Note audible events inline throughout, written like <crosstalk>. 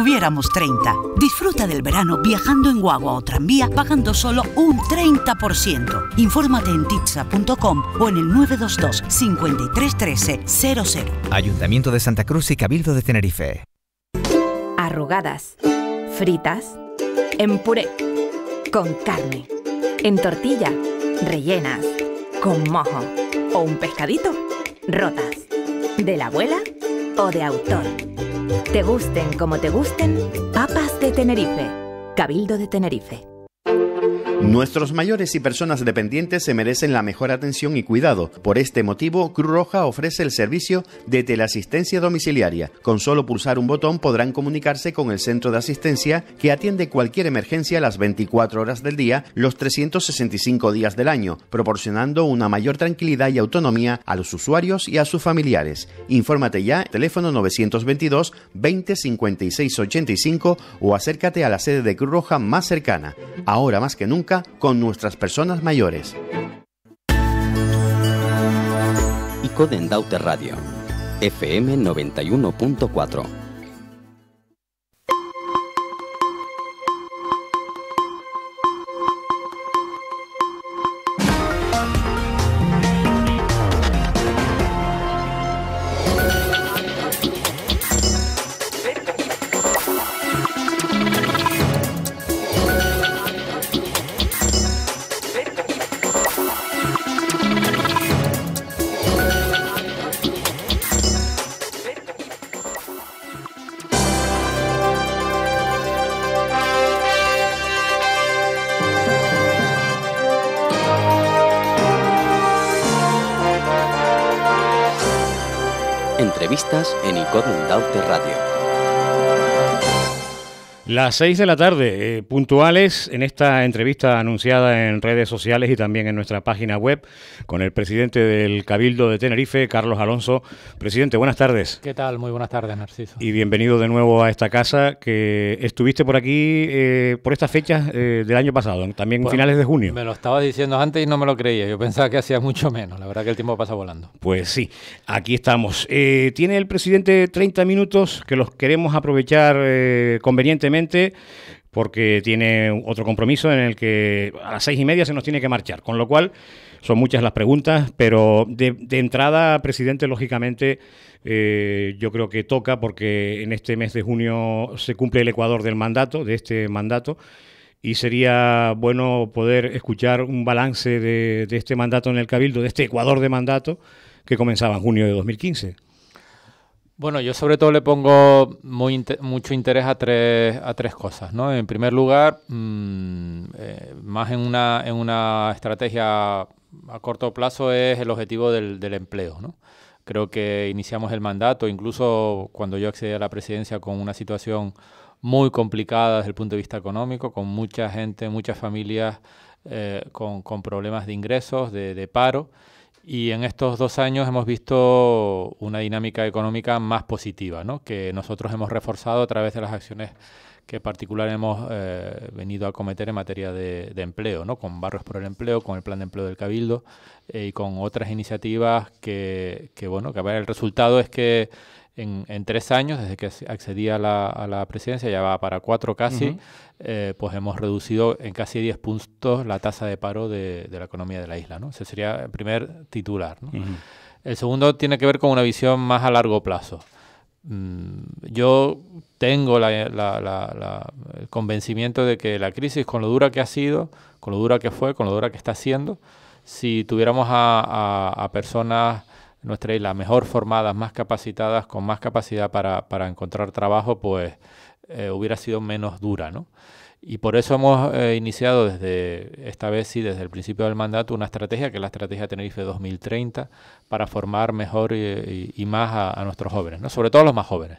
tuviéramos 30. Disfruta del verano viajando en guagua o tranvía pagando solo un 30%. Infórmate en titsa.com o en el 922 5313 00. Ayuntamiento de Santa Cruz y Cabildo de Tenerife. Arrugadas, fritas, en puré, con carne, en tortilla, rellenas, con mojo o un pescadito, rotas, de la abuela o de autor. Te gusten como te gusten, papas de Tenerife, Cabildo de Tenerife. Nuestros mayores y personas dependientes se merecen la mejor atención y cuidado. Por este motivo, Cruz Roja ofrece el servicio de teleasistencia domiciliaria. Con solo pulsar un botón podrán comunicarse con el centro de asistencia que atiende cualquier emergencia las 24 horas del día, los 365 días del año, proporcionando una mayor tranquilidad y autonomía a los usuarios y a sus familiares. Infórmate ya, teléfono 922 20 56 85 o acércate a la sede de Cruz Roja más cercana. Ahora más que nunca, con nuestras personas mayores. ICODEN Daute Radio, FM 91.4. Las seis de la tarde, eh, puntuales en esta entrevista anunciada en redes sociales y también en nuestra página web con el presidente del Cabildo de Tenerife, Carlos Alonso. Presidente, buenas tardes. ¿Qué tal? Muy buenas tardes, Narciso. Y bienvenido de nuevo a esta casa que estuviste por aquí eh, por estas fechas eh, del año pasado, también finales de junio. Me lo estabas diciendo antes y no me lo creía. Yo pensaba que hacía mucho menos. La verdad que el tiempo pasa volando. Pues sí, aquí estamos. Tiene el presidente 30 minutos que los queremos aprovechar eh, porque tiene otro compromiso en el que a las seis y media se nos tiene que marchar, con lo cual son muchas las preguntas, pero de, de entrada, presidente, lógicamente eh, yo creo que toca porque en este mes de junio se cumple el ecuador del mandato, de este mandato, y sería bueno poder escuchar un balance de, de este mandato en el Cabildo, de este ecuador de mandato que comenzaba en junio de 2015. Bueno, yo sobre todo le pongo muy mucho interés a tres, a tres cosas, ¿no? En primer lugar, mm, eh, más en una, en una estrategia a corto plazo es el objetivo del, empleo, ¿no? Creo que iniciamos el mandato, incluso cuando yo accedí a la presidencia, con una situación muy complicada desde el punto de vista económico, con mucha gente, muchas familias eh, con, problemas de ingresos, de paro. Y en estos dos años hemos visto una dinámica económica más positiva, ¿no? que nosotros hemos reforzado a través de las acciones que en particular hemos eh, venido a cometer en materia de, empleo, ¿no? con Barrios por el Empleo, con el Plan de Empleo del Cabildo eh, y con otras iniciativas que, que, bueno, que el resultado es que en, en tres años, desde que accedí a la, a la presidencia, ya va para cuatro casi, eh, pues hemos reducido en casi 10 puntos la tasa de paro de, de la economía de la isla. ¿no? Ese sería el primer titular. El segundo tiene que ver con una visión más a largo plazo. Mm, Yo tengo la- la- la- la- el convencimiento de que la crisis, con lo dura que ha sido, con lo dura que fue, con lo dura que está siendo, si tuviéramos a, a- a personas nuestra isla mejor formadas, más capacitadas, con más capacidad para, para encontrar trabajo, pues eh, hubiera sido menos dura, ¿no? Y por eso hemos eh, iniciado desde, esta vez sí, desde el principio del mandato, una estrategia que es la Estrategia Tenerife 2030 para formar mejor y, y- más a, a nuestros jóvenes, ¿no? sobre todo a los más jóvenes,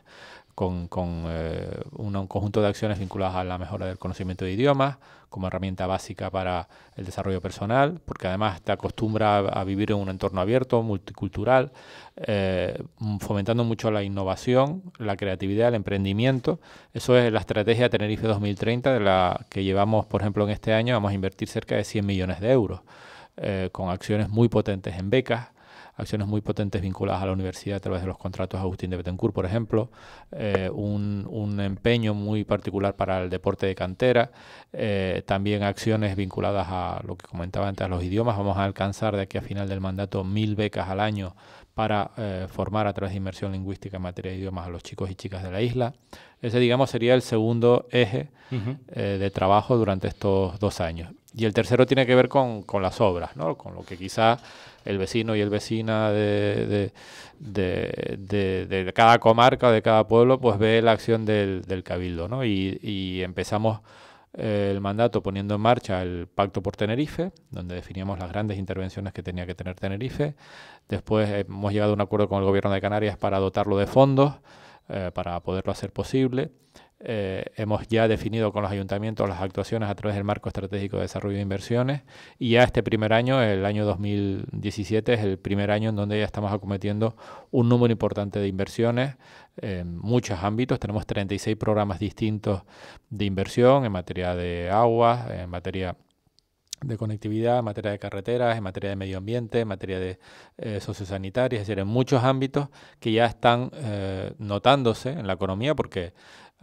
con, eh, un, un conjunto de acciones vinculadas a la mejora del conocimiento de idiomas como herramienta básica para el desarrollo personal, porque además te acostumbra a, vivir en un entorno abierto, multicultural, eh, fomentando mucho la innovación, la creatividad, el emprendimiento. Eso es la estrategia Tenerife 2030, de la que llevamos, por ejemplo, en este año, vamos a invertir cerca de 100 millones de euros, eh, con acciones muy potentes en becas, acciones muy potentes vinculadas a la universidad a través de los contratos Agustín de Betancourt, por ejemplo, eh, un, un, empeño muy particular para el deporte de cantera, eh, también acciones vinculadas a lo que comentaba antes, a los idiomas. Vamos a alcanzar de aquí a final del mandato mil becas al año para eh, formar a través de inmersión lingüística en materia de idiomas a los chicos y chicas de la isla. Ese, digamos, sería el segundo eje eh, de trabajo durante estos dos años. Y el tercero tiene que ver con, con las obras, ¿no? con lo que quizá el vecino y el vecina de, de, de, cada comarca de cada pueblo pues ve la acción del, del cabildo. ¿no? Y, y empezamos el mandato poniendo en marcha el Pacto por Tenerife, donde definíamos las grandes intervenciones que tenía que tener Tenerife. Después hemos llegado a un acuerdo con el Gobierno de Canarias para dotarlo de fondos eh, para poderlo hacer posible. Eh, hemos ya definido con los ayuntamientos las actuaciones a través del marco estratégico de desarrollo de inversiones y ya este primer año, el año 2017, es el primer año en donde ya estamos acometiendo un número importante de inversiones en muchos ámbitos. Tenemos 36 programas distintos de inversión en materia de agua, en materia de conectividad, en materia de carreteras, en materia de medio ambiente, en materia de eh, sociosanitaria, es decir, en muchos ámbitos que ya están eh, notándose en la economía porque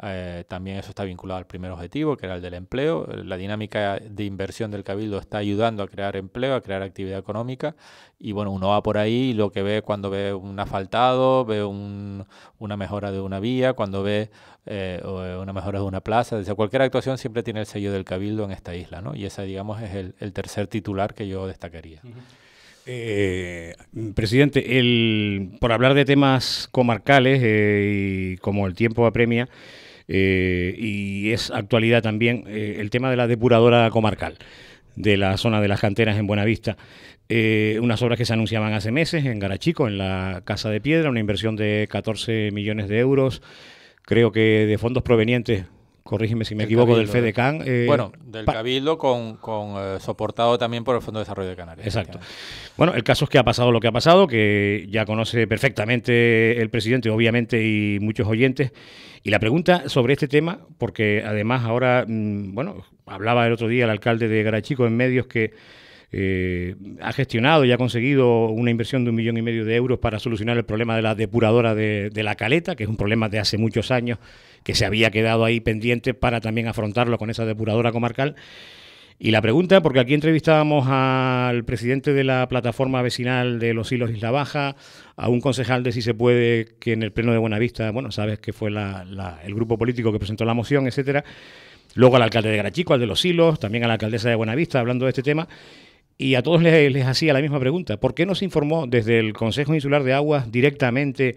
eh, también eso está vinculado al primer objetivo, que era el del empleo. La dinámica de inversión del Cabildo está ayudando a crear empleo, a crear actividad económica. Y bueno, uno va por ahí y lo que ve cuando ve un asfaltado, ve un, una mejora de una vía, cuando ve eh, una mejora de una plaza. Desde cualquier actuación siempre tiene el sello del Cabildo en esta isla, ¿no? Y ese, digamos, es el, tercer titular que yo destacaría. Eh, presidente, el, por hablar de temas comarcales eh, y como el tiempo apremia, eh, y es actualidad también eh, el tema de la depuradora comarcal de la zona de las canteras en Buenavista. Eh, unas obras que se anunciaban hace meses en Garachico, en la Casa de Piedra, una inversión de 14 millones de euros, creo que de fondos provenientes corrígeme si me equivoco, del FEDECAN. eh, bueno, del Cabildo con, con, eh, soportado también por el Fondo de Desarrollo de Canarias. Exacto. Bueno, el caso es que ha pasado lo que ha pasado, que ya conoce perfectamente el presidente, obviamente, y muchos oyentes. Y la pregunta sobre este tema, porque además ahora, mm, bueno, hablaba el otro día el alcalde de Garachico en medios que eh, ha gestionado y ha conseguido una inversión de un millón y medio de euros para solucionar el problema de la depuradora de, la caleta, que es un problema de hace muchos años que se había quedado ahí pendiente para también afrontarlo con esa depuradora comarcal. Y la pregunta, porque aquí entrevistábamos al presidente de la plataforma vecinal de los Hilos Isla Baja, a un concejal de Si se puede, que en el pleno de Buenavista, bueno, sabes que fue la- el grupo político que presentó la moción, etcétera. Luego al alcalde de Garachico, al de los Hilos, también a la alcaldesa de Buenavista, hablando de este tema. Y a todos les, les hacía la misma pregunta. ¿Por qué no se informó desde el Consejo Insular de Aguas directamente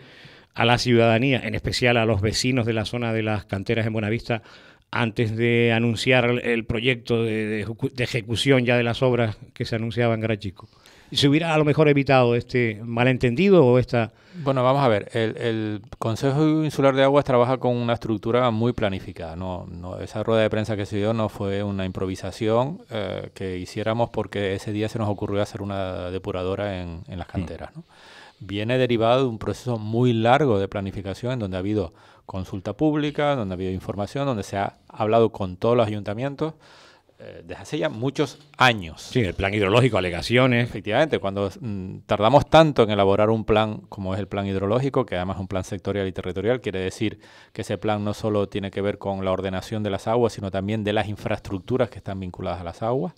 a la ciudadanía, en especial a los vecinos de la zona de las canteras en Buenavista, antes de anunciar el- proyecto de, de ejecu- de ejecución ya de las obras que se anunciaba en Garachico? ¿Se hubiera a lo mejor evitado este malentendido o esta... Bueno, vamos a ver. El, el Consejo Insular de Aguas trabaja con una estructura muy planificada. No, no, esa rueda de prensa que se dio no fue una improvisación eh, que hiciéramos porque ese día se nos ocurrió hacer una depuradora en, en las canteras. ¿no? Viene derivado de un proceso muy largo de planificación en donde ha habido consulta pública, donde ha habido información, donde se ha hablado con todos los ayuntamientos eh, desde hace ya muchos años. Sí, el plan hidrológico, alegaciones. Efectivamente, cuando mm, tardamos tanto en elaborar un plan como es el plan hidrológico, que además es un plan sectorial y territorial, quiere decir que ese plan no solo tiene que ver con la ordenación de las aguas, sino también de las infraestructuras que están vinculadas a las aguas.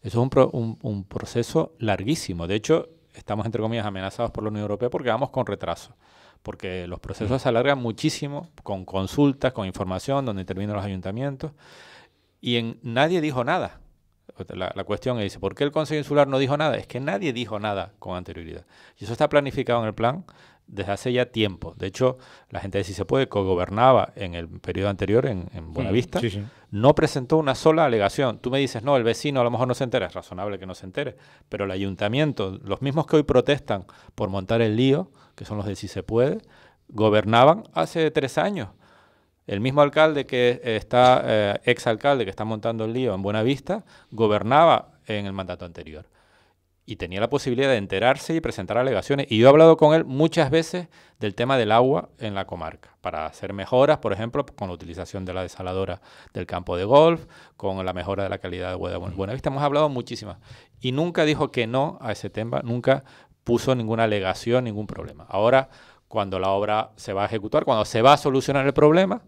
Eso es un, pro- un- un proceso larguísimo. De hecho, estamos, entre comillas, amenazados por la Unión Europea porque vamos con retraso. Porque los procesos se alargan muchísimo con consultas, con información, donde intervienen los ayuntamientos. Y en, nadie dijo nada. La, la cuestión es, ¿por qué el Consejo Insular no dijo nada? Es que nadie dijo nada con anterioridad. Y eso está planificado en el plan desde hace ya tiempo. De hecho, la gente de Si Se Puede cogobernaba en el periodo anterior en, en Buenavista. Sí, sí. No presentó una sola alegación. Tú me dices, no, el vecino a lo mejor no se entera. Es razonable que no se entere. Pero el ayuntamiento, los mismos que hoy protestan por montar el lío, que son los de Si Se Puede, gobernaban hace tres años. El mismo alcalde que eh, está, eh, ex alcalde que está montando el lío en Buenavista, gobernaba en el mandato anterior. Y tenía la posibilidad de enterarse y presentar alegaciones. Y yo he hablado con él muchas veces del tema del agua en la comarca, para hacer mejoras, por ejemplo, con la utilización de la desaladora del campo de golf, con la mejora de la calidad de agua de Buen- Buenavista. Hemos hablado muchísimas. Y nunca dijo que no a ese tema, nunca puso ninguna alegación, ningún problema. Ahora, cuando la obra se va a ejecutar, cuando se va a solucionar el problema,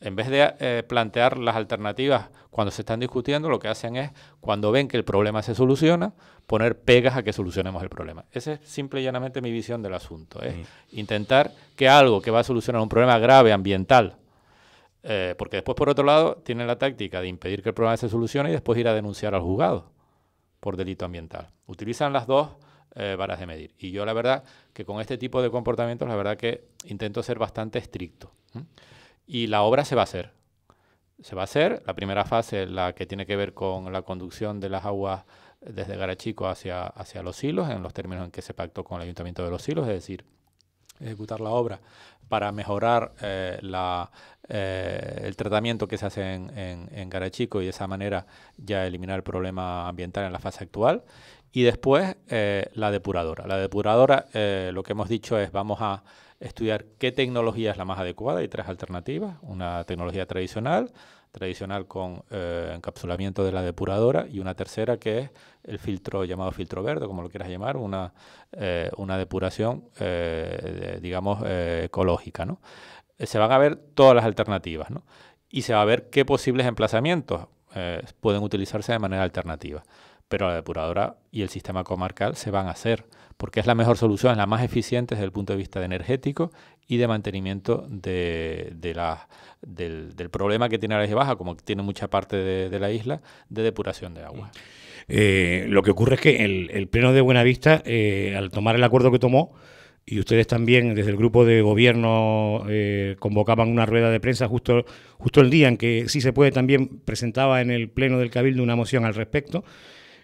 en vez de eh, plantear las alternativas cuando se están discutiendo, lo que hacen es, cuando ven que el problema se soluciona, poner pegas a que solucionemos el problema. Esa es simple y llanamente mi visión del asunto. Es intentar que algo que va a solucionar un problema grave ambiental, eh, porque después, por otro lado, tienen la táctica de impedir que el problema se solucione y después ir a denunciar al juzgado por delito ambiental. Utilizan las dos eh, varas de medir. Y yo la verdad que con este tipo de comportamientos, la verdad que intento ser bastante estricto y la obra se va a hacer. Se va a hacer, la primera fase, la que tiene que ver con la conducción de las aguas desde Garachico hacia, hacia los hilos, en los términos en que se pactó con el Ayuntamiento de los hilos, es decir, ejecutar la obra para mejorar eh, la, eh, el tratamiento que se hace en, en, en, Garachico y de esa manera ya eliminar el problema ambiental en la fase actual. Y después eh, la depuradora. La depuradora, lo que hemos dicho es vamos a estudiar qué tecnología es la más adecuada. Hay tres alternativas. Una tecnología tradicional, tradicional con eh, encapsulamiento de la depuradora, y una tercera que es el filtro llamado filtro verde, como lo quieras llamar, una, eh, una depuración, eh, digamos, ecológica. ¿no? se van a ver todas las alternativas ¿no? y se va a ver qué posibles emplazamientos pueden utilizarse de manera alternativa. Pero la depuradora y el sistema comarcal se van a hacer porque es la mejor solución, es la más eficiente desde el punto de vista energético y de mantenimiento de, la, del, problema que tiene la isla baja, como tiene mucha parte de, la isla, de depuración de agua. Eh, lo que ocurre es que el, Pleno de Buenavista, eh, al tomar el acuerdo que tomó, y ustedes también desde el grupo de gobierno eh, convocaban una rueda de prensa justo, justo el día en que sí se puede también presentaba en el Pleno del Cabildo una moción al respecto.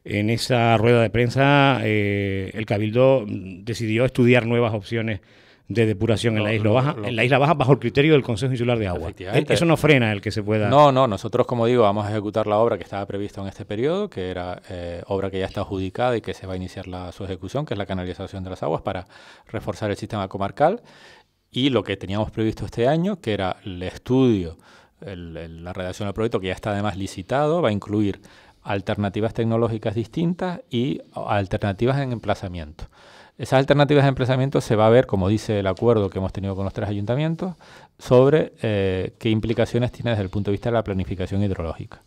En esa rueda de prensa, eh, el Cabildo decidió estudiar nuevas opciones de depuración en la isla baja, en la isla baja bajo el criterio del Consejo Insular de Agua. Eso no frena el que se pueda. No, no. Nosotros, como digo, vamos a ejecutar la obra que estaba prevista en este periodo, que era eh, obra que ya está adjudicada y que se va a iniciar la, su ejecución, que es la canalización de las aguas para reforzar el sistema comarcal. Y lo que teníamos previsto este año, que era el estudio, la redacción del proyecto, que ya está además licitado, va a incluir alternativas tecnológicas distintas y alternativas en emplazamiento. Esas alternativas de emplazamiento se va a ver, como dice el acuerdo que hemos tenido con los tres ayuntamientos, sobre eh, qué implicaciones tiene desde el punto de vista de la planificación hidrológica.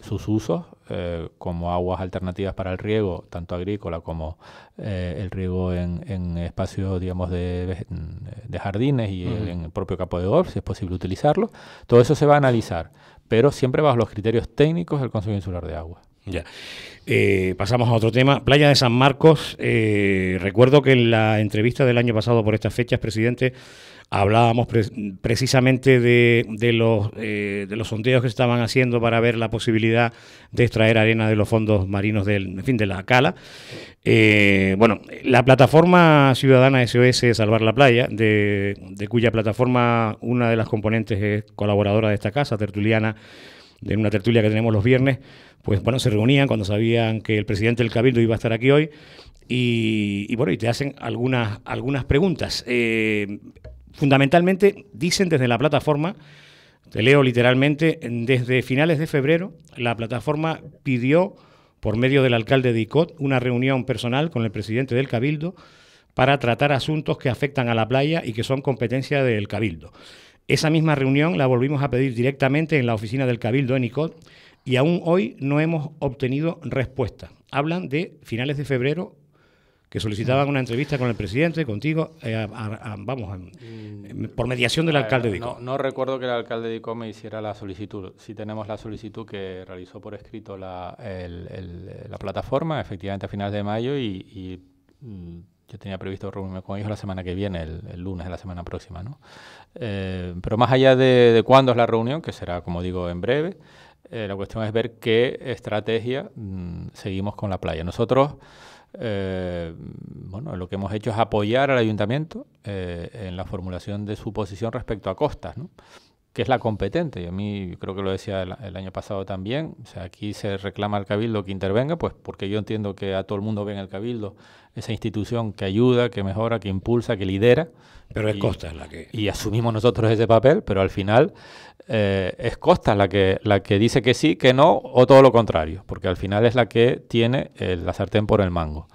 Sus usos, eh, como aguas alternativas para el riego, tanto agrícola como eh, el riego en, espacios digamos, de, jardines y en el propio campo de golf, si es posible utilizarlo. Todo eso se va a analizar pero siempre bajo los criterios técnicos del Consejo Insular de Agua. Ya. Eh, pasamos a otro tema. Playa de San Marcos. Eh, recuerdo que en la entrevista del año pasado por estas fechas, presidente, hablábamos precisamente de, los, eh, de los sondeos que se estaban haciendo para ver la posibilidad de extraer arena de los fondos marinos del, fin, de la cala. bueno, la plataforma ciudadana SOS Salvar la Playa, de, cuya plataforma una de las componentes es colaboradora de esta casa, tertuliana, de una tertulia que tenemos los viernes, pues bueno, se reunían cuando sabían que el presidente del Cabildo iba a estar aquí hoy y, bueno, y te hacen algunas, algunas preguntas. Eh, fundamentalmente dicen desde la plataforma, te leo literalmente, desde finales de febrero la plataforma pidió por medio del alcalde de ICOT una reunión personal con el presidente del Cabildo para tratar asuntos que afectan a la playa y que son competencia del Cabildo. Esa misma reunión la volvimos a pedir directamente en la oficina del Cabildo en ICOT y aún hoy no hemos obtenido respuesta. Hablan de finales de febrero que solicitaban una entrevista con el presidente, contigo, eh, vamos, mm. por mediación del alcalde de ICO. No, recuerdo que el alcalde de ICO me hiciera la solicitud. Sí tenemos la solicitud que realizó por escrito la, la plataforma, efectivamente a finales de mayo, y, mm, yo tenía previsto reunirme con ellos la semana que viene, el, lunes de la semana próxima. ¿no? Eh, pero más allá de cuándo es la reunión, que será, como digo, en breve, eh, la cuestión es ver qué estrategia mm, seguimos con la playa. Nosotros, eh, bueno, lo que hemos hecho es apoyar al ayuntamiento eh, en la formulación de su posición respecto a costas, ¿no? que es la competente. Y a mí creo que lo decía el, año pasado también. O sea, aquí se reclama al Cabildo que intervenga, pues porque yo entiendo que a todo el mundo ve en el Cabildo esa institución que ayuda, que mejora, que impulsa, que lidera. Pero es Costa la que... Y asumimos nosotros ese papel, pero al final eh, es Costa la que, la que dice que sí, que no, o todo lo contrario, porque al final es la que tiene la sartén por el mango.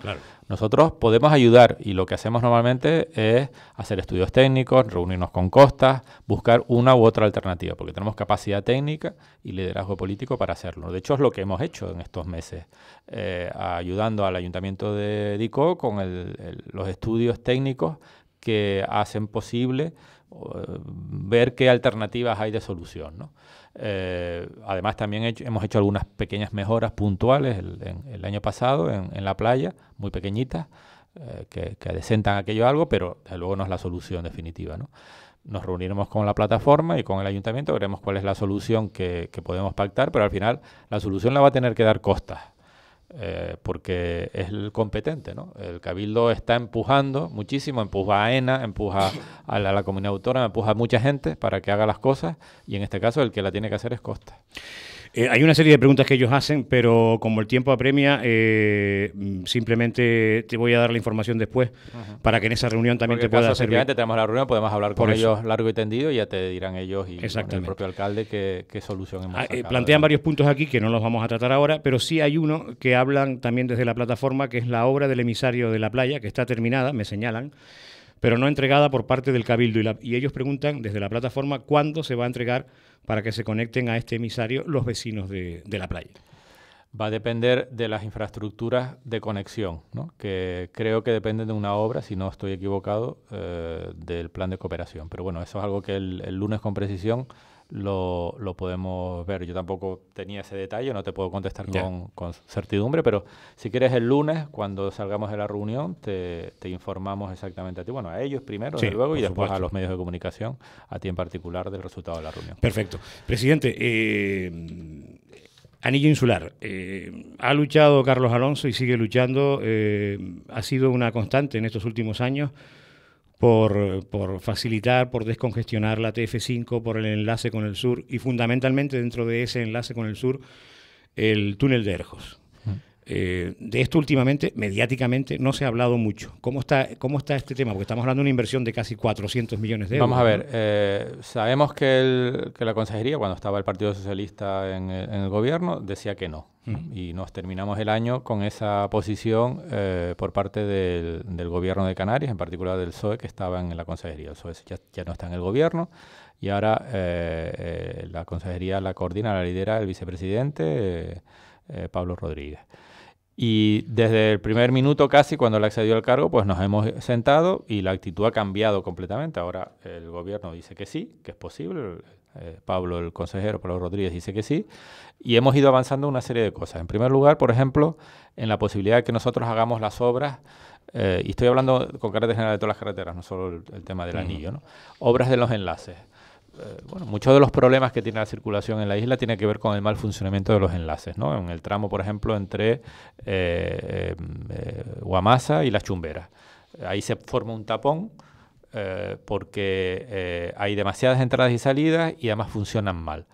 Nosotros podemos ayudar y lo que hacemos normalmente es hacer estudios técnicos, reunirnos con costas, buscar una u otra alternativa, porque tenemos capacidad técnica y liderazgo político para hacerlo. De hecho, es lo que hemos hecho en estos meses, eh, ayudando al Ayuntamiento de Dico con los estudios técnicos que hacen posible ver qué alternativas hay de solución. ¿no? Eh, además, también hemos hecho algunas pequeñas mejoras puntuales el, año pasado en, la playa, muy pequeñitas, eh, que, que, desentan aquello algo, pero luego no es la solución definitiva. ¿no? Nos reuniremos con la plataforma y con el ayuntamiento, veremos cuál es la solución que, que podemos pactar, pero al final la solución la va a tener que dar costas. Eh, porque es el competente, ¿no? El Cabildo está empujando muchísimo, empuja a ENA, empuja a la, comunidad autónoma, empuja a mucha gente para que haga las cosas y en este caso el que la tiene que hacer es Costa. Eh, hay una serie de preguntas que ellos hacen, pero como el tiempo apremia, eh, simplemente te voy a dar la información después para que en esa reunión también te pueda servir. tenemos la reunión, podemos hablar con ellos largo y tendido y ya te dirán ellos y el propio alcalde qué, solución hemos ah, eh, Plantean varios puntos aquí que no los vamos a tratar ahora, pero sí hay uno que hablan también desde la plataforma, que es la obra del emisario de la playa, que está terminada, me señalan pero no entregada por parte del Cabildo. Y, y, ellos preguntan desde la plataforma cuándo se va a entregar para que se conecten a este emisario los vecinos de, la playa? Va a depender de las infraestructuras de conexión, que creo que dependen de una obra, si no estoy equivocado, eh, del plan de cooperación. Pero bueno, eso es algo que el lunes con precisión lo, lo, podemos ver. Yo tampoco tenía ese detalle, no te puedo contestar con, con, certidumbre, pero si quieres el lunes, cuando salgamos de la reunión, te, te informamos exactamente a ti, bueno, a ellos primero, luego, y después a los medios de comunicación, a ti en particular, del resultado de la reunión. Perfecto. Presidente, eh, Anillo Insular. Eh, ha luchado Carlos Alonso y sigue luchando. Eh, ha sido una constante en estos últimos años por, por, facilitar, por descongestionar la TF5, por el enlace con el sur y fundamentalmente dentro de ese enlace con el sur el túnel de Erjos. Eh, de esto últimamente, mediáticamente, no se ha hablado mucho. ¿Cómo está, ¿Cómo está este tema? Porque estamos hablando de una inversión de casi 400 millones de euros. Vamos a ver, eh, sabemos que, la consejería, cuando estaba el Partido Socialista en el, gobierno, decía que no. Y nos terminamos el año con esa posición eh, por parte del, gobierno de Canarias, en particular del PSOE, que estaba en la consejería. El PSOE ya, no está en el gobierno y ahora la consejería la coordina, la lidera el vicepresidente Pablo Rodríguez. Y desde el primer minuto casi, cuando le accedió al cargo, pues nos hemos sentado y la actitud ha cambiado completamente. Ahora el gobierno dice que sí, que es posible. Eh, Pablo, el consejero, Pablo Rodríguez, dice que sí. Y hemos ido avanzando una serie de cosas. En primer lugar, por ejemplo, en la posibilidad de que nosotros hagamos las obras eh, y estoy hablando con carácter general de todas las carreteras, no solo el, tema del anillo, ¿no? Obras de los enlaces. Eh, bueno, muchos de los problemas que tiene la circulación en la isla tiene que ver con el mal funcionamiento de los enlaces, ¿no? En el tramo, por ejemplo, entre eh, eh, Guamasa y las Chumberas. Ahí se forma un tapón porque hay demasiadas entradas y salidas y además funcionan mal.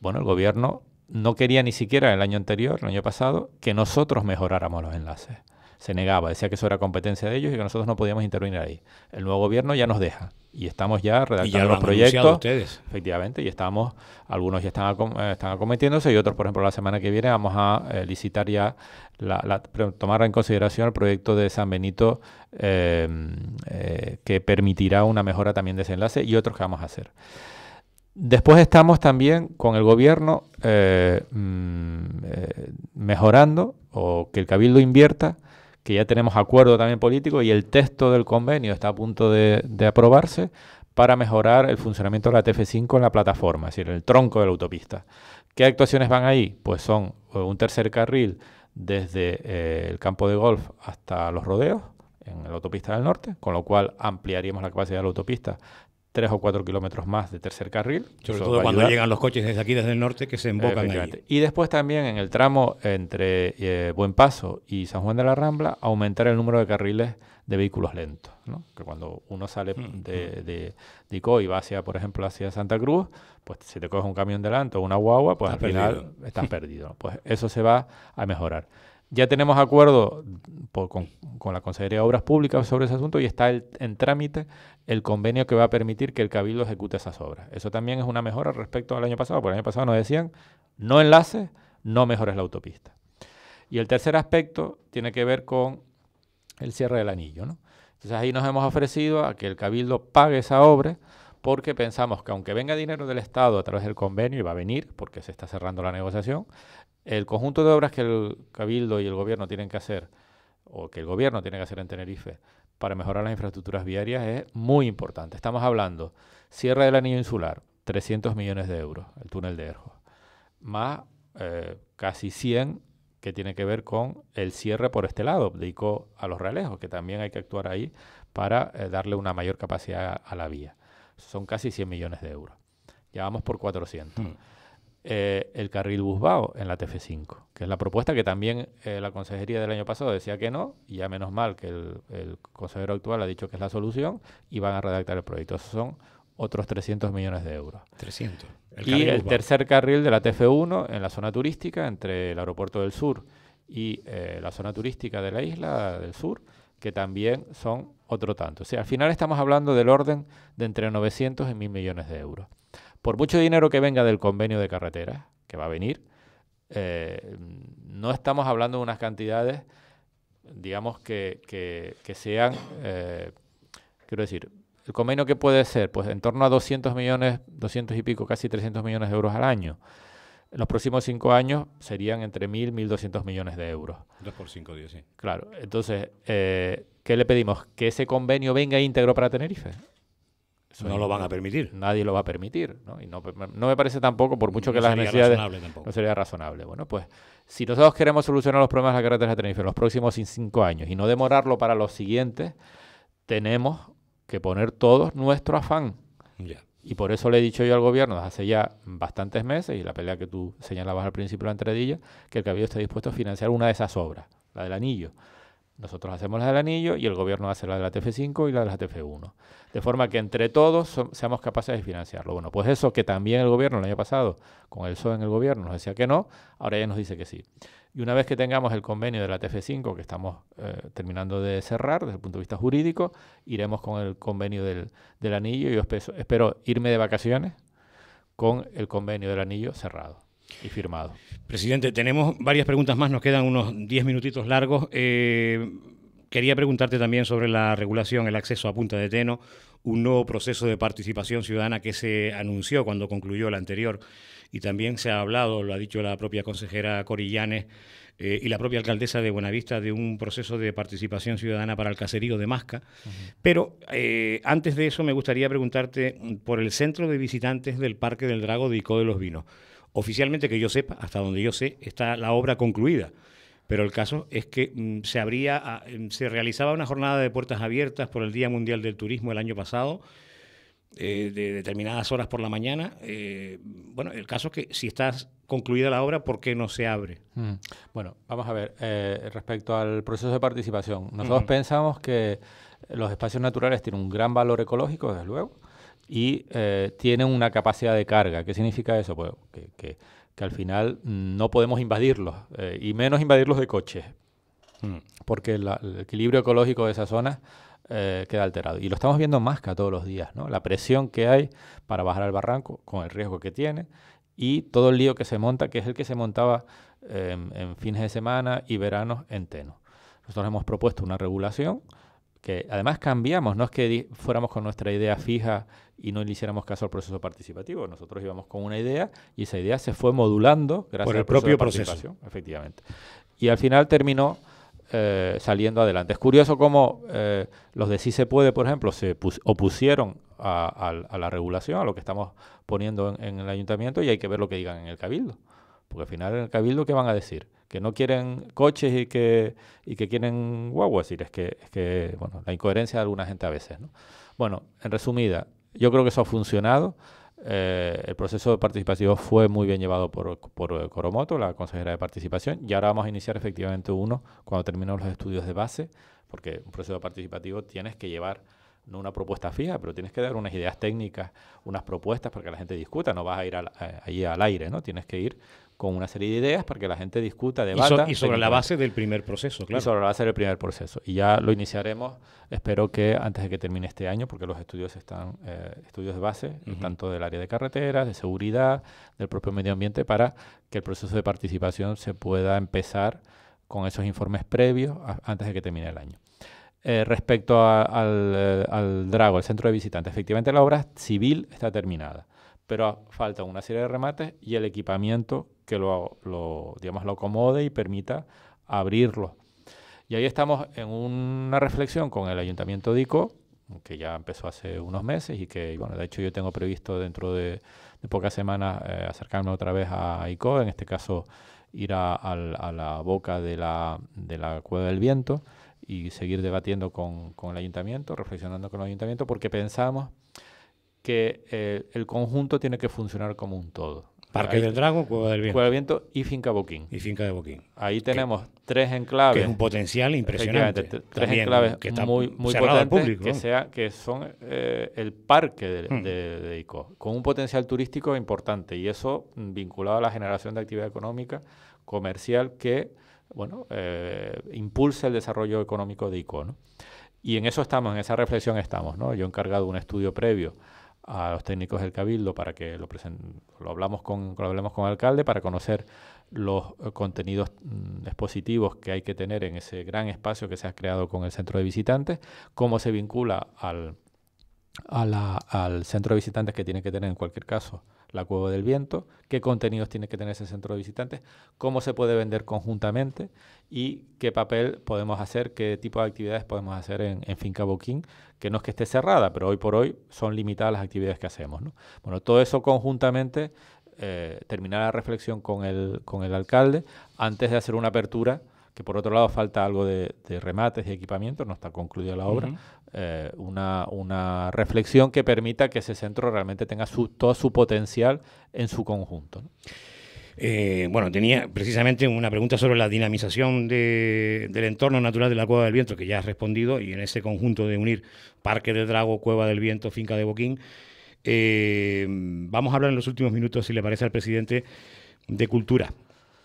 Bueno, el gobierno no quería ni siquiera el año anterior, el año pasado, que nosotros mejoráramos los enlaces se negaba, decía que eso era competencia de ellos y que nosotros no podíamos intervenir ahí. El nuevo gobierno ya nos deja y estamos ya redactando los proyectos. Ustedes. Efectivamente, y estamos, algunos ya están, eh, están acometiéndose y otros, por ejemplo, la semana que viene vamos a eh, licitar ya, la, tomar en consideración el proyecto de San Benito em, eh, que permitirá una mejora también de ese enlace y otros que vamos a hacer. Después estamos también con el gobierno mm, mejorando o que el cabildo invierta que ya tenemos acuerdo también político y el texto del convenio está a punto de, aprobarse para mejorar el funcionamiento de la TF5 en la plataforma, es decir, el tronco de la autopista. ¿Qué actuaciones van ahí? Pues son eh, un tercer carril desde eh, el campo de golf hasta los rodeos, en la autopista del norte, con lo cual ampliaríamos la capacidad de la autopista tres o cuatro kilómetros más de tercer carril. Sobre todo cuando llegan los coches desde aquí, desde el norte, que se embocan ahí. Y después también en el tramo entre eh, Buen Paso y San Juan de la Rambla, aumentar el número de carriles de vehículos lentos. ¿no? Que cuando uno sale mm, de, mm. de, y va hacia, por ejemplo, hacia Santa Cruz, pues si te coges un camión delante o una guagua, pues al final estás perdido. Pues eso se va a mejorar. Ya tenemos acuerdo con, la Consejería de Obras Públicas sobre ese asunto y está en trámite el convenio que va a permitir que el Cabildo ejecute esas obras. Eso también es una mejora respecto al año pasado, porque el año pasado nos decían no enlaces, no mejores la autopista. Y el tercer aspecto tiene que ver con el cierre del anillo. Entonces ahí nos hemos ofrecido a que el Cabildo pague esa obra porque pensamos que aunque venga dinero del Estado a través del convenio, y va a venir porque se está cerrando la negociación, el conjunto de obras que el Cabildo y el Gobierno tienen que hacer, o que el Gobierno tiene que hacer en Tenerife, para mejorar las infraestructuras viarias es muy importante. Estamos hablando, cierre del anillo insular, 300 millones de euros, el túnel de Erjo, más eh, casi 100 que tiene que ver con el cierre por este lado, dedicó a los realejos, que también hay que actuar ahí para eh, darle una mayor capacidad a la vía. Son casi 100 millones de euros. Ya vamos por 400. Eh, el carril Busbao en la TF5, que es la propuesta que también eh, la consejería del año pasado decía que no, y ya menos mal que el, consejero actual ha dicho que es la solución y van a redactar el proyecto. Esos son otros 300 millones de euros. 300. y el tercer carril de la TF1 en la zona turística, entre el aeropuerto del sur y eh, la zona turística de la isla del sur, que también son otro tanto. O sea, al final estamos hablando del orden de entre 900 y 1.000 millones de euros por mucho dinero que venga del convenio de carreteras, que va a venir, eh, no estamos hablando de unas cantidades, digamos, que, que, sean, eh, quiero decir, el convenio que puede ser, pues en torno a 200 millones, 200 y pico, casi 300 millones de euros al año. En los próximos cinco años serían entre 1.000 y 1.200 millones de euros. 2 por 5, 10, sí. Claro, entonces, eh, ¿qué le pedimos? Que ese convenio venga íntegro para Tenerife no lo van a permitir. Nadie lo va a permitir, ¿no? Y no, me parece tampoco, por mucho que las necesidades... No sería razonable. Bueno, pues si nosotros queremos solucionar los problemas de la carretera de Tenerife en los próximos cinco años y no demorarlo para los siguientes, tenemos que poner todos nuestro afán. Y por eso le he dicho yo al gobierno desde hace ya bastantes meses, y la pelea que tú señalabas al principio de la entradilla, que el Cabildo está dispuesto a financiar una de esas obras, la del anillo. Nosotros hacemos la del anillo y el gobierno hace la de la TF5 y la de la TF1. De forma que entre todos seamos capaces de financiarlo. Bueno, pues eso que también el gobierno el año pasado, con el PSOE en el gobierno, nos decía que no, ahora ya nos dice que sí. Y una vez que tengamos el convenio de la TF5, que estamos eh, terminando de cerrar desde el punto de vista jurídico, iremos con el convenio del, del anillo y yo espero irme de vacaciones con el convenio del anillo cerrado y firmado. Presidente, tenemos varias preguntas más, nos quedan unos 10 minutitos largos. Eh, quería preguntarte también sobre la regulación, el acceso a Punta de Teno, un nuevo proceso de participación ciudadana que se anunció cuando concluyó el anterior y también se ha hablado, lo ha dicho la propia consejera Corillanes eh, y la propia alcaldesa de Buenavista, de un proceso de participación ciudadana para el caserío de Masca. Pero eh, antes de eso me gustaría preguntarte por el centro de visitantes del Parque del Drago de Ico de los Vinos. Oficialmente, que yo sepa, hasta donde yo sé, está la obra concluida. Pero el caso es que mm, se abría, ah, em, se realizaba una jornada de puertas abiertas por el Día Mundial del Turismo el año pasado, eh, de determinadas horas por la mañana. Eh, bueno, el caso es que si está concluida la obra, ¿por qué no se abre? Mm. Bueno, vamos a ver, eh, respecto al proceso de participación, nosotros pensamos que los espacios naturales tienen un gran valor ecológico, desde luego, y eh, tienen una capacidad de carga. ¿Qué significa eso? Pues que, al final no podemos invadirlos, eh, y menos invadirlos de coches, mm. porque el equilibrio ecológico de esa zona eh, queda alterado. Y lo estamos viendo más que todos los días, ¿no? La presión que hay para bajar al barranco, con el riesgo que tiene, y todo el lío que se monta, que es el que se montaba en fines de semana y veranos en Teno. Nosotros hemos propuesto una regulación que además cambiamos, no es que fuéramos con nuestra idea fija y no le hiciéramos caso al proceso participativo, nosotros íbamos con una idea y esa idea se fue modulando gracias al propio proceso. efectivamente. Y al final terminó eh, saliendo adelante. Es curioso cómo eh, los de sí se puede, por ejemplo, se opusieron a, la regulación, a lo que estamos poniendo en el ayuntamiento y hay que ver lo que digan en el cabildo. Porque al final en el cabildo, ¿qué van a decir? Que no quieren coches y que, y que quieren guaguas. Es que, es que, bueno, la incoherencia de alguna gente a veces, ¿no? Bueno, en resumida, yo creo que eso ha funcionado. Eh, el proceso participativo fue muy bien llevado por, por Coromoto, la consejera de participación, y ahora vamos a iniciar efectivamente uno cuando terminemos los estudios de base, porque un proceso participativo tienes que llevar no una propuesta fija, pero tienes que dar unas ideas técnicas, unas propuestas para que la gente discuta, no vas a ir al, allí al aire, ¿no? Tienes que ir con una serie de ideas para que la gente discuta, debata. Y, sobre la base del primer proceso, claro. Y sobre la base del primer proceso. Y ya lo iniciaremos, espero que antes de que termine este año, porque los estudios están, eh, estudios de base, tanto del área de carreteras, de seguridad, del propio medio ambiente, para que el proceso de participación se pueda empezar con esos informes previos antes de que termine el año. Eh, respecto al, eh, al Drago, el centro de visitantes, efectivamente la obra civil está terminada pero falta una serie de remates y el equipamiento que lo, digamos, lo acomode y permita abrirlo. Y ahí estamos en una reflexión con el Ayuntamiento de ICO, que ya empezó hace unos meses y que, bueno, de hecho yo tengo previsto dentro de, pocas semanas eh, acercarme otra vez a ICO, en este caso ir a, la boca de la, de la Cueva del Viento y seguir debatiendo con, con el Ayuntamiento, reflexionando con el Ayuntamiento, porque pensamos que eh, el conjunto tiene que funcionar como un todo. Parque del Drago, Cueva del Viento. Cueva del Viento y Finca Boquín. Y Finca de Boquín. Ahí tenemos tres enclaves. Que es un potencial impresionante. Tres enclaves que muy, muy potentes que, sea, que son eh, el parque hmm. de, de, ICO, con un potencial turístico importante y eso vinculado a la generación de actividad económica, comercial, que bueno, eh, impulsa el desarrollo económico de ICO. ¿no? Y en eso estamos, en esa reflexión estamos. ¿no? Yo he encargado un estudio previo a los técnicos del Cabildo para que lo, lo, hablamos con, lo hablemos con el alcalde para conocer los eh, contenidos mm, expositivos que hay que tener en ese gran espacio que se ha creado con el centro de visitantes, cómo se vincula al, al centro de visitantes que tiene que tener en cualquier caso la Cueva del Viento, qué contenidos tiene que tener ese centro de visitantes, cómo se puede vender conjuntamente y qué papel podemos hacer, qué tipo de actividades podemos hacer en, Finca Boquín, que no es que esté cerrada, pero hoy por hoy son limitadas las actividades que hacemos. Bueno, todo eso conjuntamente, eh, terminar la reflexión con el, con el alcalde antes de hacer una apertura que por otro lado falta algo de, remates y equipamiento, no está concluida la obra, eh, una, reflexión que permita que ese centro realmente tenga su, todo su potencial en su conjunto. Eh, bueno, tenía precisamente una pregunta sobre la dinamización del entorno natural de la Cueva del Viento, que ya has respondido, y en ese conjunto de unir Parque del Drago, Cueva del Viento, Finca de Boquín. Eh, vamos a hablar en los últimos minutos, si le parece al presidente, de cultura.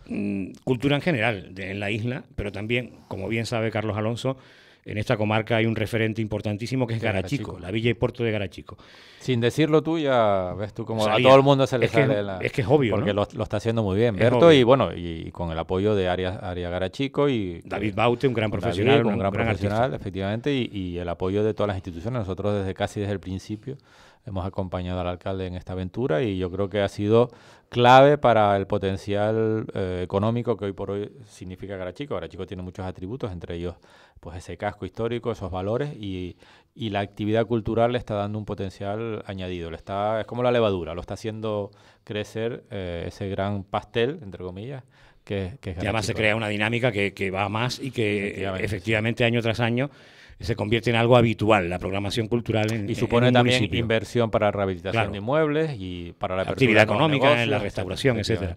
Mm, cultura en general en la isla, pero también, como bien sabe Carlos Alonso, en esta comarca hay un referente importantísimo que es Garachico, la villa y puerto de Garachico. Sin decirlo tú, ya ves tú como a todo el mundo se le sale la... Es que es obvio, Porque lo, está haciendo muy bien, Berto, y bueno, y, con el apoyo de Aria, Garachico y... David Baute, un gran profesional, un, gran, profesional, efectivamente, y, y el apoyo de todas las instituciones. Nosotros desde casi desde el principio hemos acompañado al alcalde en esta aventura y yo creo que ha sido clave para el potencial eh, económico que hoy por hoy significa Garachico. Garachico tiene muchos atributos, entre ellos pues ese casco histórico, esos valores y, y la actividad cultural le está dando un potencial añadido. Le está, es como la levadura, lo está haciendo crecer eh, ese gran pastel, entre comillas, que, que es además se crea una dinámica que, que va más y que efectivamente año tras año se convierte en algo habitual, la programación cultural en Y supone también inversión para rehabilitación de inmuebles y para la actividad económica, en la restauración, etcétera.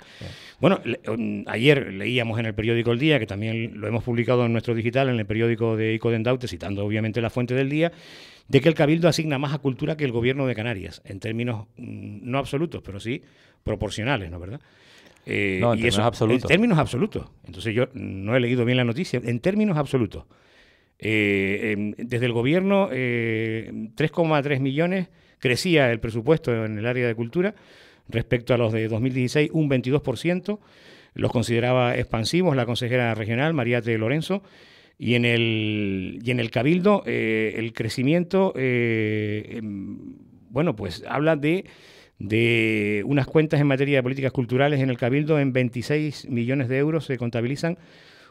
Bueno, ayer leíamos en el periódico El Día, que también lo hemos publicado en nuestro digital, en el periódico de Icodendaute, citando obviamente la fuente del día, de que el Cabildo asigna más a cultura que el gobierno de Canarias, en términos mm, no absolutos, pero sí proporcionales, ¿no verdad? Eh, no, en términos absolutos. En términos absolutos. Entonces yo no he leído bien la noticia. En términos absolutos. Eh, em, desde el gobierno, 3,3 eh, millones crecía el presupuesto en el área de cultura respecto a los de 2016, un 22%. Los consideraba expansivos la consejera regional, Mariate Lorenzo. Y en el, y en el Cabildo, eh, el crecimiento, em, bueno, pues habla de, de unas cuentas en materia de políticas culturales en el Cabildo en 26 millones de euros se contabilizan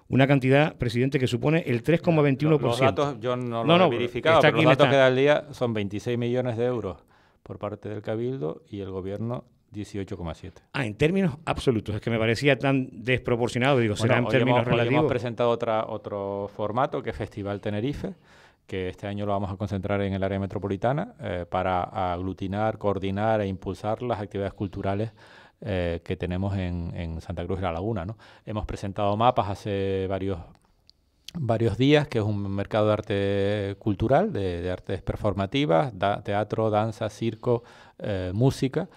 una cantidad, presidente, que supone el 3,21%. Los datos yo no lo he verificado, pero los datos que da el día son 26 millones de euros por parte del Cabildo y el gobierno 18,7. Ah, en términos absolutos, es que me parecía tan desproporcionado, digo, será en términos hemos, relativos. hemos presentado otra, otro formato que es Festival Tenerife, que este año lo vamos a concentrar en el área metropolitana eh, para aglutinar, coordinar e impulsar las actividades culturales eh, que tenemos en, Santa Cruz de la Laguna. ¿no? Hemos presentado mapas hace varios, varios días, que es un mercado de arte cultural, de, artes performativas, teatro, danza, circo, eh, música,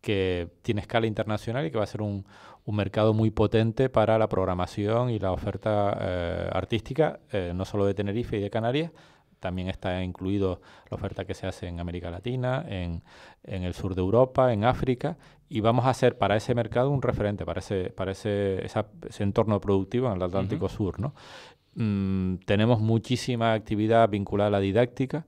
que tiene escala internacional y que va a ser un, un mercado muy potente para la programación y la oferta eh, artística, eh, no solo de Tenerife y de Canarias, también está incluido la oferta que se hace en América Latina, en, en, el sur de Europa, en África, y vamos a ser para ese mercado un referente, para ese, para ese, ese entorno productivo en el Atlántico Sur. ¿no? Mm, tenemos muchísima actividad vinculada a la didáctica,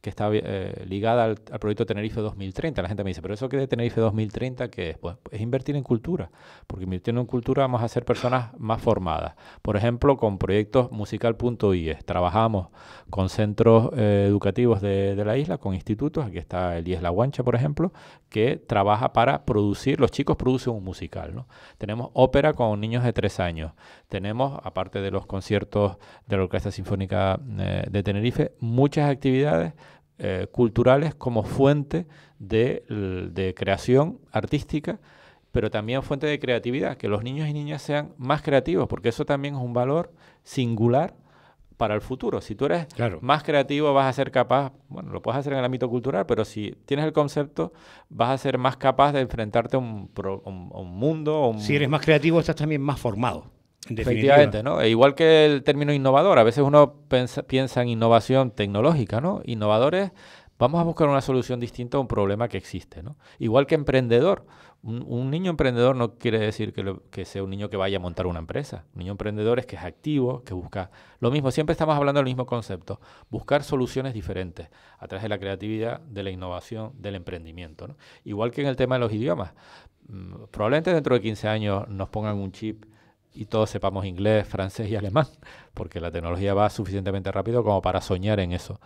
que está eh, ligada al, proyecto Tenerife 2030. La gente me dice, pero eso que de Tenerife 2030, ¿qué es? Pues es invertir en cultura, porque invirtiendo en cultura vamos a ser personas más formadas. Por ejemplo, con proyectos musical.ies, trabajamos con centros eh, educativos de, la isla, con institutos, aquí está el IES La Guancha, por ejemplo, que trabaja para producir, los chicos producen un musical. ¿no? Tenemos ópera con niños de tres años, tenemos, aparte de los conciertos de la Orquesta Sinfónica eh, de Tenerife, muchas actividades eh, culturales como fuente de, creación artística, pero también fuente de creatividad, que los niños y niñas sean más creativos, porque eso también es un valor singular para el futuro. Si tú eres más creativo, vas a ser capaz, bueno, lo puedes hacer en el ámbito cultural, pero si tienes el concepto, vas a ser más capaz de enfrentarte a un, mundo. Si eres más creativo, estás también más formado. Efectivamente, ¿no? E igual que el término innovador, a veces uno piensa en innovación tecnológica, ¿no? Innovadores, vamos a buscar una solución distinta a un problema que existe, ¿no? Igual que emprendedor, un, niño emprendedor no quiere decir que, que, sea un niño que vaya a montar una empresa. Un niño emprendedor es que es activo, que busca lo mismo. Siempre estamos hablando del mismo concepto, buscar soluciones diferentes a través de la creatividad, de la innovación, del emprendimiento. ¿no? Igual que en el tema de los idiomas. Mm, probablemente dentro de 15 años nos pongan un chip y todos sepamos inglés, francés y alemán, <laughs> porque la tecnología va suficientemente rápido como para soñar en eso.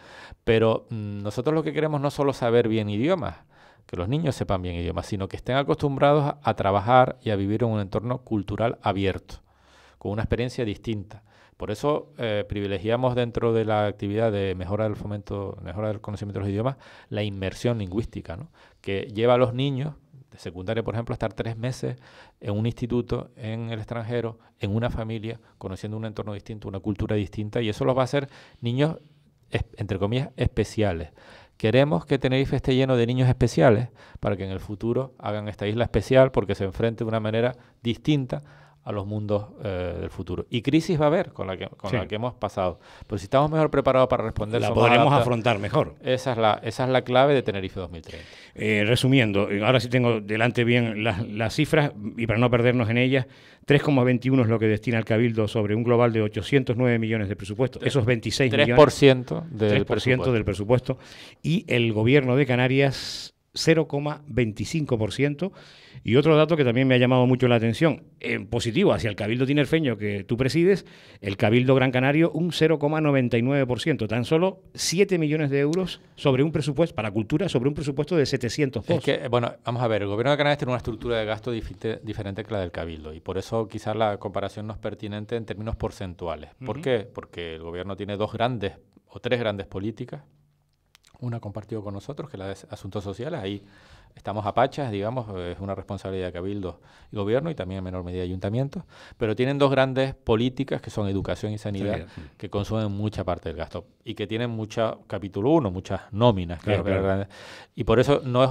Pero mm, nosotros lo que queremos no solo saber bien idiomas, que los niños sepan bien idiomas, sino que estén acostumbrados a, trabajar y a vivir en un entorno cultural abierto, con una experiencia distinta. Por eso eh, privilegiamos dentro de la actividad de mejora del fomento, mejora del conocimiento de los idiomas, la inmersión lingüística, ¿no? que lleva a los niños de secundaria, por ejemplo, estar tres meses en un instituto, en el extranjero, en una familia, conociendo un entorno distinto, una cultura distinta, y eso los va a hacer niños, entre comillas, especiales. Queremos que Tenerife esté lleno de niños especiales para que en el futuro hagan esta isla especial porque se enfrente de una manera distinta a los mundos eh, del futuro. Y crisis va a haber con la que, con la que hemos pasado. Pero si estamos mejor preparados para responder... La podremos afrontar mejor. Esa es, la, esa es la clave de Tenerife 2030. Eh, resumiendo, eh, ahora sí tengo delante bien las, las cifras y para no perdernos en ellas, 3,21 es lo que destina el Cabildo sobre un global de 809 millones de presupuesto. Esos 26 millones... Del 3% del presupuesto. Y el gobierno de Canarias 0,25%. Y otro dato que también me ha llamado mucho la atención, en positivo hacia el Cabildo Tinerfeño que tú presides, el Cabildo Gran Canario un 0,99%, tan solo 7 millones de euros sobre un presupuesto para cultura, sobre un presupuesto de 700 Es que, bueno, vamos a ver, el Gobierno de Canarias tiene una estructura de gasto diferente que la del Cabildo y por eso quizás la comparación no es pertinente en términos porcentuales. ¿Por qué? Porque el Gobierno tiene dos grandes o tres grandes políticas una compartido con nosotros, que es la de asuntos sociales. Ahí estamos a pachas, digamos, es una responsabilidad de Cabildo y Gobierno y también en menor medida ayuntamientos. Pero tienen dos grandes políticas que son educación y sanidad, que consumen mucha parte del gasto y que tienen mucha capítulo 1, muchas nóminas. Y por eso no es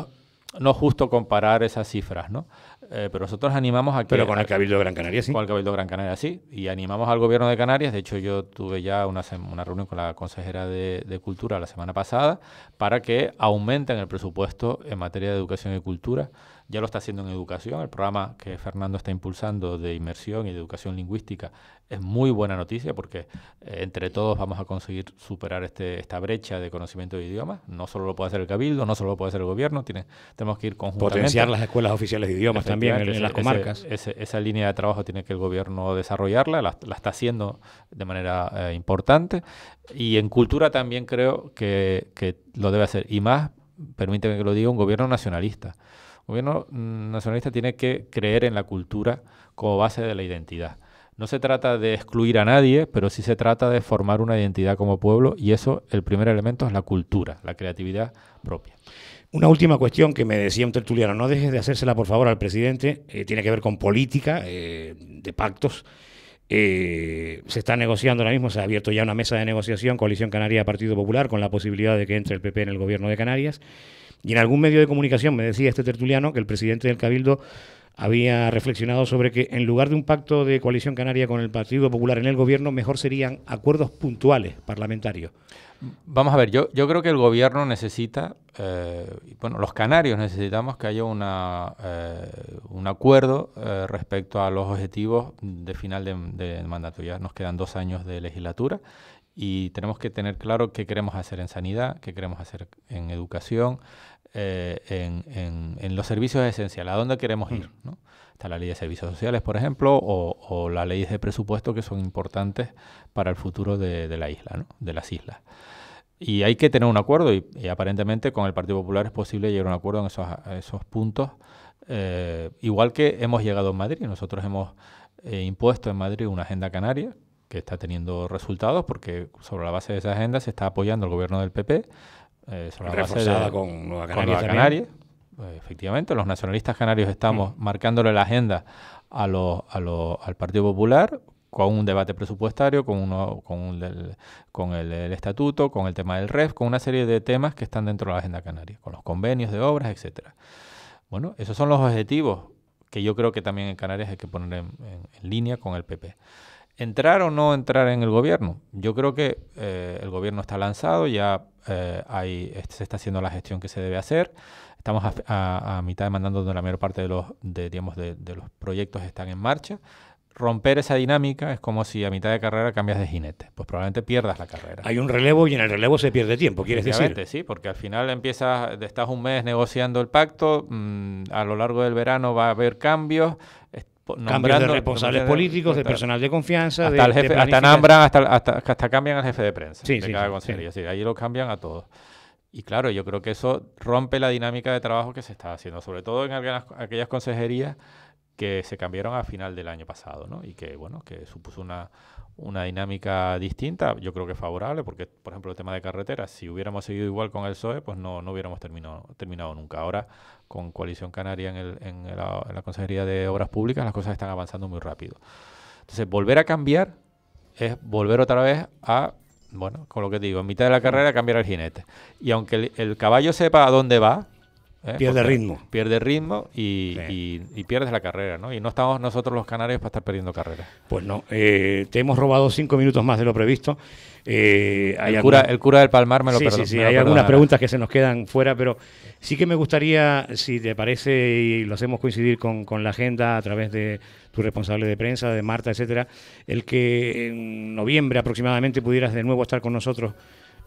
no justo comparar esas cifras, ¿no? Eh, pero nosotros animamos a que... Pero con el Cabildo de Gran Canaria, sí. Con el Cabildo de Gran Canaria, sí. Y animamos al Gobierno de Canarias. De hecho, yo tuve ya una, una reunión con la consejera de, de, Cultura la semana pasada para que aumenten el presupuesto en materia de educación y cultura ya lo está haciendo en educación. El programa que Fernando está impulsando de inmersión y de educación lingüística es muy buena noticia porque eh, entre todos vamos a conseguir superar este, esta brecha de conocimiento de idiomas. No solo lo puede hacer el Cabildo, no solo lo puede hacer el gobierno, tiene, tenemos que ir conjuntamente. Potenciar las escuelas oficiales de idiomas también en, las comarcas. esa línea de trabajo tiene que el gobierno desarrollarla, la, está haciendo de manera eh, importante. Y en cultura también creo que, que lo debe hacer. Y más, permíteme que lo diga, un gobierno nacionalista. Gobierno nacionalista tiene que creer en la cultura como base de la identidad. No se trata de excluir a nadie, pero sí se trata de formar una identidad como pueblo y eso, el primer elemento es la cultura, la creatividad propia. Una última cuestión que me decía un tertuliano, no dejes de hacérsela por favor al presidente, eh, tiene que ver con política, eh, de pactos. Eh, se está negociando ahora mismo, se ha abierto ya una mesa de negociación, Coalición Canaria Partido Popular, con la posibilidad de que entre el PP en el gobierno de Canarias. Y en algún medio de comunicación me decía este tertuliano que el presidente del Cabildo había reflexionado sobre que en lugar de un pacto de coalición canaria con el Partido Popular en el gobierno, mejor serían acuerdos puntuales parlamentarios. Vamos a ver, yo, creo que el gobierno necesita, eh, bueno, los canarios necesitamos que haya una, eh, un acuerdo eh, respecto a los objetivos de final de, mandato. Ya nos quedan dos años de legislatura y tenemos que tener claro qué queremos hacer en sanidad, qué queremos hacer en educación, en, en, los servicios esenciales, a dónde queremos ir. ¿no? Está la ley de servicios sociales, por ejemplo, o, o las leyes de presupuesto que son importantes para el futuro de, de la isla, ¿no? de las islas. Y hay que tener un acuerdo y, aparentemente con el Partido Popular es posible llegar a un acuerdo en esos, esos puntos, eh, igual que hemos llegado en Madrid. Nosotros hemos eh, impuesto en Madrid una agenda canaria que está teniendo resultados porque sobre la base de esa agenda se está apoyando el gobierno del PP. Eh, sobre la base de, con Nueva Canarias. efectivamente, los nacionalistas canarios estamos mm. marcándole la agenda a los, a los, al Partido Popular con un debate presupuestario, con, uno, con, un con el, estatuto, con el tema del REF, con una serie de temas que están dentro de la agenda canaria, con los convenios de obras, etcétera. Bueno, esos son los objetivos que yo creo que también en Canarias hay que poner en, línea con el PP. ¿Entrar o no entrar en el gobierno? Yo creo que eh, el gobierno está lanzado, ya eh, hay, se está haciendo la gestión que se debe hacer. Estamos a, mitad de mandando donde la mayor parte de los, de, digamos, de, de los proyectos están en marcha romper esa dinámica es como si a mitad de carrera cambias de jinete. Pues probablemente pierdas la carrera. Hay un relevo y en el relevo se pierde tiempo, ¿quieres decir? Sí, porque al final empiezas, estás un mes negociando el pacto, mm, a lo largo del verano va a haber cambios. Cambios de responsables políticos, de personal de confianza. Hasta, el jefe, hasta nombran, hasta, hasta, cambian al jefe de prensa sí, de cada consejería. Sí. ahí lo cambian a todos. Y claro, yo creo que eso rompe la dinámica de trabajo que se está haciendo, sobre todo en aquellas consejerías que se cambiaron a final del año pasado, ¿no? Y que, bueno, que supuso una, una dinámica distinta, yo creo que favorable, porque, por ejemplo, el tema de carreteras, si hubiéramos seguido igual con el PSOE, pues no, no hubiéramos terminado, terminado nunca. Ahora, con Coalición Canaria en, el, en, la, en la Consejería de Obras Públicas, las cosas están avanzando muy rápido. Entonces, volver a cambiar es volver otra vez a, bueno, con lo que digo, en mitad de la carrera cambiar el jinete. Y aunque el caballo sepa a dónde va, ¿eh? Pierde ritmo. Pierde ritmo y, y, pierdes la carrera, ¿no? Y no estamos nosotros los canarios para estar perdiendo carrera. Pues no. Eh, te hemos robado cinco minutos más de lo previsto. Eh, el, cura, el, cura, del Palmar me lo Sí, sí, sí. Hay algunas preguntas que se nos quedan fuera, pero sí que me gustaría, si te parece, y lo hacemos coincidir con, con la agenda a través de tu responsable de prensa, de Marta, etcétera, el que en noviembre aproximadamente pudieras de nuevo estar con nosotros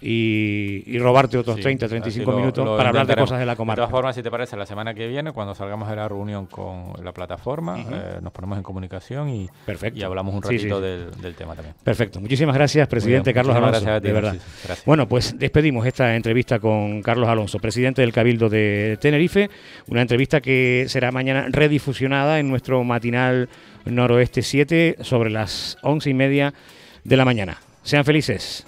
y, robarte otros 30, 35 minutos para hablar de cosas de la comarca. De todas formas, si te parece, la semana que viene, cuando salgamos de la reunión con la plataforma, eh, nos ponemos en comunicación y, y hablamos un ratito Del, tema también. Perfecto. Muchísimas gracias, presidente Carlos Alonso. Gracias a ti, de verdad. Bueno, pues despedimos esta entrevista con Carlos Alonso, presidente del Cabildo de Tenerife. Una entrevista que será mañana redifusionada en nuestro matinal Noroeste 7 sobre las once y media de la mañana. Sean felices.